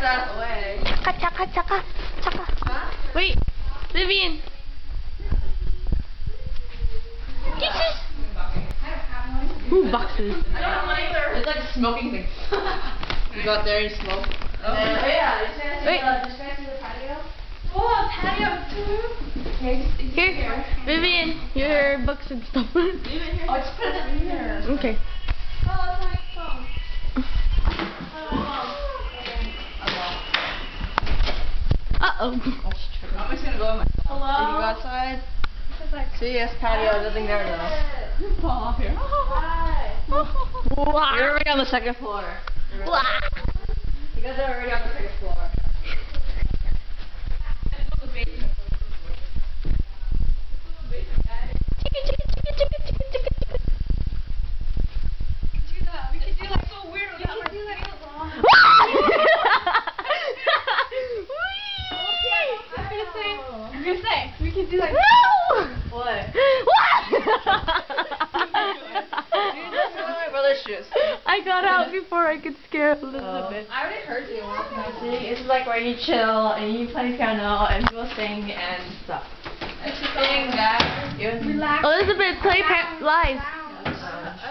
that away. Chaka, chaka, chaka, chaka. Huh? Wait, Vivian. Kisses. Ooh, boxes. I don't know either. It's like a smoking thing. you go out there and smoke. Oh, yeah. Uh, just gonna Wait. the, just gonna see the patio. Oh, patio too. Here, Vivian, your books and stuff. Oh, just put it in there. okay. Oh, Oh. I'm just gonna go in my. Hello. Did you go outside? See, yes, patio. Oh, nothing there though. Fall off here. Hi. You're already on the second floor. Wow. You guys are already on the second floor. Chicken, chicken, chicken, chicken, chicken, chicken, chicken. I'm gonna say we can do like No! what? What? my brother's shoes. I got out before I could scare Elizabeth. Oh. I already heard you walking out. See, this is like where you chill and you play piano and people sing and stuff. Sing that. You relax. Elizabeth, play pa- live.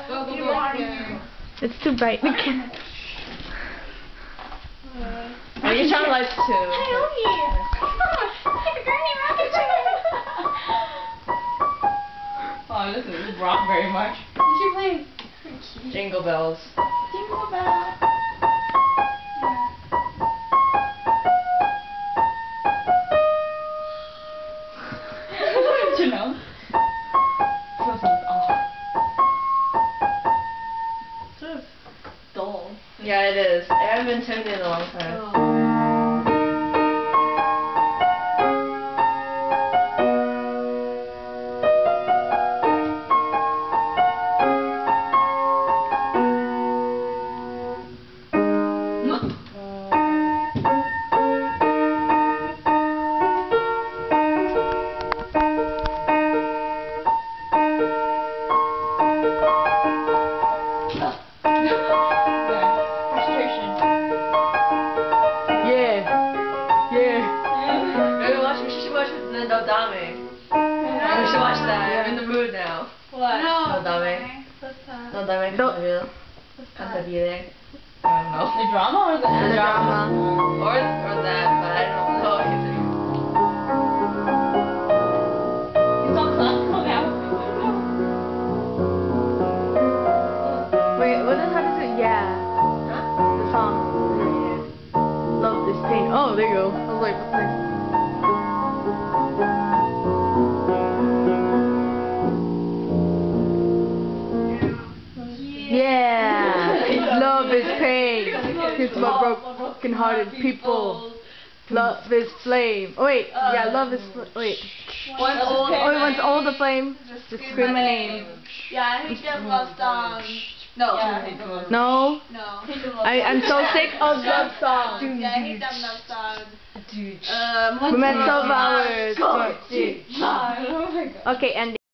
Go, go, go. It's too bright. Oh, you sound like too. Oh, this is rock very much. You should play Jingle bells. Jingle Bell. you know? Sort of dull. Yeah, it is. I haven't been tuned in a long time. Oh. Nodame No. Cantabile. Cantabile. I don't know. The drama or the, The drama. Or, or that, but I don't know anything. It's all classical now. Wait, what does how does it? Yeah. Huh? The song. Love this pain. Oh, there you go. I was like, what's next? Yeah. Love is pain. It's my broken hearted people. Love is flame. Oh wait, yeah, love is fl- wait. One old. Oh, wait, once all the flame, discriminate. Yeah, I hate them love songs. No. Yeah. No, No. I I'm so sick of love songs. Yeah, I hate them love songs. Dude. Um, Memento of ours. Oh my god. Okay, and.